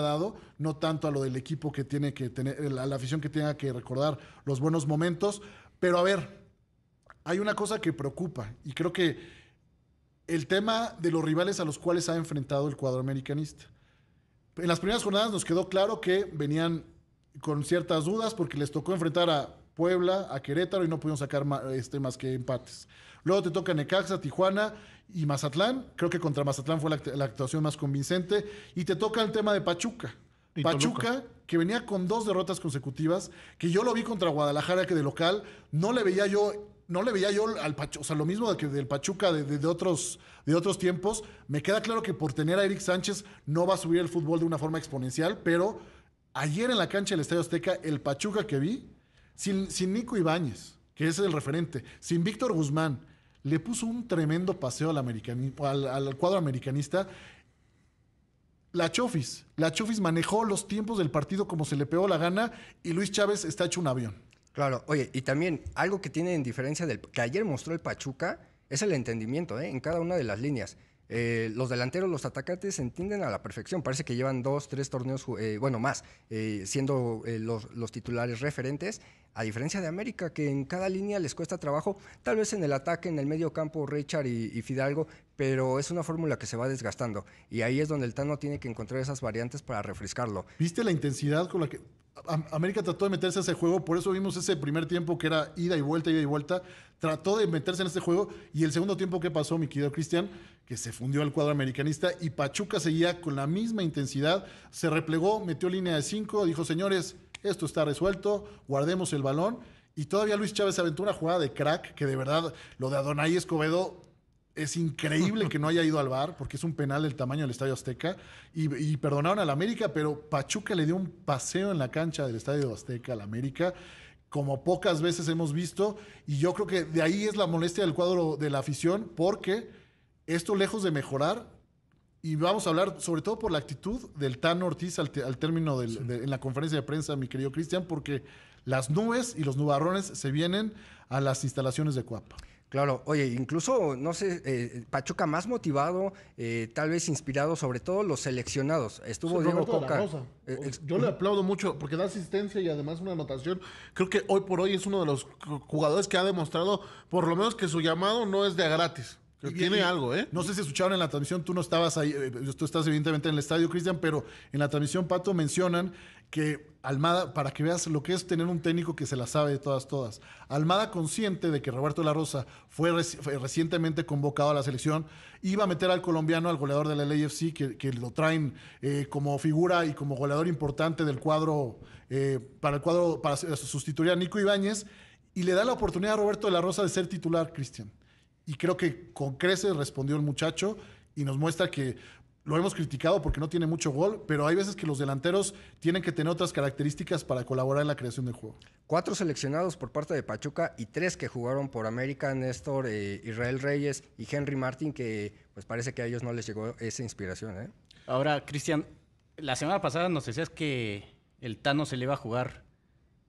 dado, no tanto a lo del equipo que tiene que tener, a la afición que tenga que recordar los buenos momentos. Pero a ver, hay una cosa que preocupa y creo que el tema de los rivales a los cuales ha enfrentado el cuadro americanista. En las primeras jornadas nos quedó claro que venían con ciertas dudas porque les tocó enfrentar a Puebla, a Querétaro y no pudieron sacar este, más que empates. Luego te toca Necaxa, Tijuana y Mazatlán. Creo que contra Mazatlán fue la, actuación más convincente. Y te toca el tema de Pachuca. Pachuca, que venía con dos derrotas consecutivas, que yo lo vi contra Guadalajara, que de local no le veía yo no le veía yo al Pachuca, o sea, lo mismo que del Pachuca de, otros, de otros tiempos. Me queda claro que por tener a Eric Sánchez no va a subir el fútbol de una forma exponencial, pero ayer en la cancha del Estadio Azteca, el Pachuca que vi, sin, sin Nico Ibáñez, que es el referente, sin Víctor Guzmán, le puso un tremendo paseo al, al, cuadro americanista. La Chofis, la Chofis manejó los tiempos del partido como se le pegó la gana y Luis Chávez está hecho un avión. Claro, oye, y también algo que tiene en diferencia del que ayer mostró el Pachuca es el entendimiento ¿eh? en cada una de las líneas. Eh, los delanteros, los atacantes se entienden a la perfección. Parece que llevan dos, tres torneos, eh, bueno, más, eh, siendo los, los, titulares referentes. A diferencia de América, que en cada línea les cuesta trabajo, tal vez en el ataque, en el medio campo, Richard y, y Fidalgo, pero es una fórmula que se va desgastando. Y ahí es donde el Tano tiene que encontrar esas variantes para refrescarlo. ¿Viste la intensidad con la que América trató de meterse a ese juego, por eso vimos ese primer tiempo que era ida y vuelta, ida y vuelta. Trató de meterse en este juego y el segundo tiempo que pasó, mi querido Cristian, que se fundió el cuadro americanista y Pachuca seguía con la misma intensidad, se replegó, metió línea de cinco, dijo, señores, esto está resuelto, guardemos el balón. Y todavía Luis Chávez aventó una jugada de crack, que de verdad lo de Adonai Escobedo es increíble que no haya ido al bar, porque es un penal del tamaño del Estadio Azteca. Y, y perdonaron al América, pero Pachuca le dio un paseo en la cancha del Estadio Azteca al América, como pocas veces hemos visto. Y yo creo que de ahí es la molestia del cuadro de la afición, porque esto lejos de mejorar, y vamos a hablar sobre todo por la actitud del Tano Ortiz al, término de, en la conferencia de prensa, mi querido Cristian, porque las nubes y los nubarrones se vienen a las instalaciones de Cuapa. Claro, oye, incluso, no sé, eh, Pachuca más motivado, eh, tal vez inspirado, sobre todo los seleccionados. Estuvo Diego Coca. Eh, yo le aplaudo mucho porque da asistencia y además una anotación. Creo que hoy por hoy es uno de los jugadores que ha demostrado, por lo menos, que su llamado no es de gratis. Que tiene algo, ¿eh? No sé si escucharon en la transmisión, tú no estabas ahí, tú estás evidentemente en el estadio, Cristian, pero en la transmisión, Pato, mencionan que Almada, para que veas lo que es tener un técnico que se la sabe de todas, todas. Almada, consciente de que Roberto La Rosa fue, recientemente convocado a la selección, iba a meter al colombiano, al goleador de la LAFC, que, que lo traen eh, como figura y como goleador importante del cuadro, eh, para el cuadro, para sustituir a Nico Ibáñez, y le da la oportunidad a Roberto de la Rosa de ser titular, Cristian. Y creo que con creces respondió el muchacho y nos muestra que lo hemos criticado porque no tiene mucho gol, pero hay veces que los delanteros tienen que tener otras características para colaborar en la creación del juego. Cuatro seleccionados por parte de Pachuca y tres que jugaron por América, Néstor, eh, Israel Reyes y Henry Martin, que pues parece que a ellos no les llegó esa inspiración. ¿eh? Ahora, Cristian, la semana pasada nos decías que el Tano se le iba a jugar